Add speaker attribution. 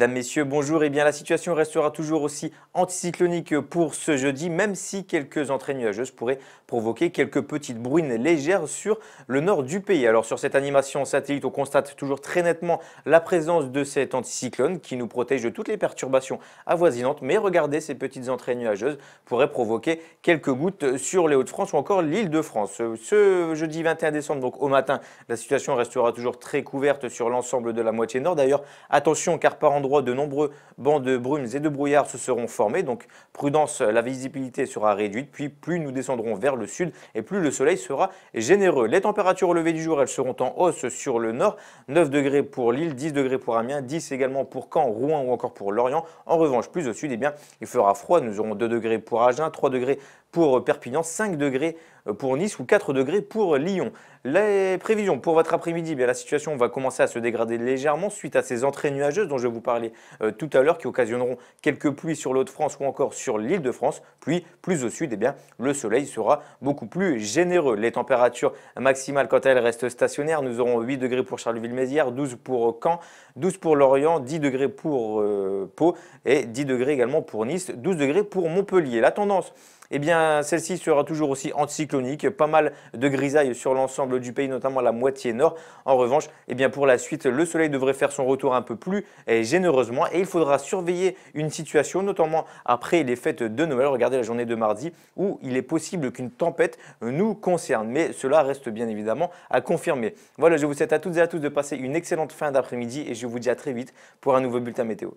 Speaker 1: Mesdames, Messieurs, bonjour. Eh bien, la situation restera toujours aussi anticyclonique pour ce jeudi, même si quelques entrées nuageuses pourraient provoquer quelques petites bruines légères sur le nord du pays. Alors, sur cette animation satellite, on constate toujours très nettement la présence de cet anticyclone qui nous protège de toutes les perturbations avoisinantes. Mais regardez, ces petites entrées nuageuses pourraient provoquer quelques gouttes sur les Hauts-de-France ou encore l'île de France. Ce jeudi 21 décembre, donc au matin, la situation restera toujours très couverte sur l'ensemble de la moitié nord. D'ailleurs, attention, car par endroits, de nombreux bancs de brumes et de brouillard se seront formés. Donc prudence, la visibilité sera réduite. Puis plus nous descendrons vers le sud et plus le soleil sera généreux. Les températures au lever du jour, elles seront en hausse sur le nord. 9 degrés pour Lille, 10 degrés pour Amiens, 10 également pour Caen, Rouen ou encore pour Lorient. En revanche, plus au sud, eh bien, il fera froid. Nous aurons 2 degrés pour Agen, 3 degrés pour Perpignan, 5 degrés pour Nice ou 4 degrés pour Lyon. Les prévisions pour votre après-midi, la situation va commencer à se dégrader légèrement suite à ces entrées nuageuses dont je vous parlais euh, tout à l'heure qui occasionneront quelques pluies sur l'Haute de france ou encore sur l'île de France. Puis plus au sud, eh bien, le soleil sera beaucoup plus généreux. Les températures maximales, quant à elles, restent stationnaires. Nous aurons 8 degrés pour Charleville-Mézières, 12 pour Caen, 12 pour Lorient, 10 degrés pour euh, Pau et 10 degrés également pour Nice, 12 degrés pour Montpellier. La tendance eh bien, celle-ci sera toujours aussi anticyclonique. Pas mal de grisailles sur l'ensemble du pays, notamment la moitié nord. En revanche, eh bien, pour la suite, le soleil devrait faire son retour un peu plus eh, généreusement et il faudra surveiller une situation, notamment après les fêtes de Noël. Regardez la journée de mardi où il est possible qu'une tempête nous concerne. Mais cela reste bien évidemment à confirmer. Voilà, je vous souhaite à toutes et à tous de passer une excellente fin d'après-midi et je vous dis à très vite pour un nouveau bulletin météo.